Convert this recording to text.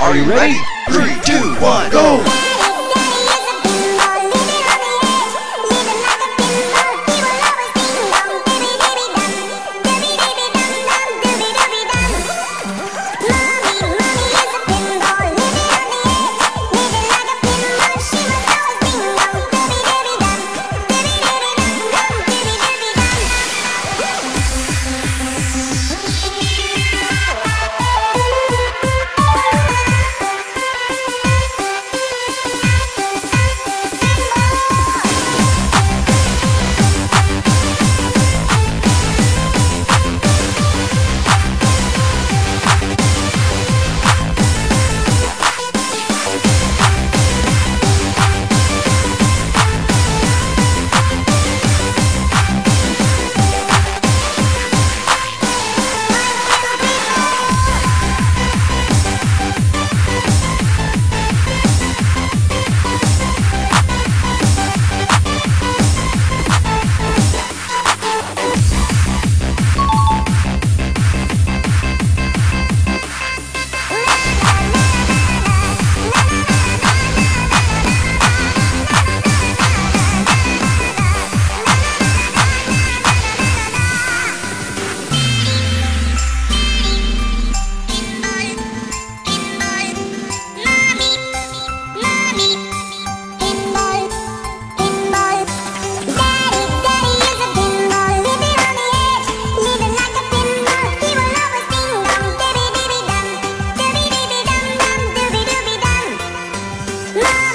Are you ready? Three, two, one, go! love.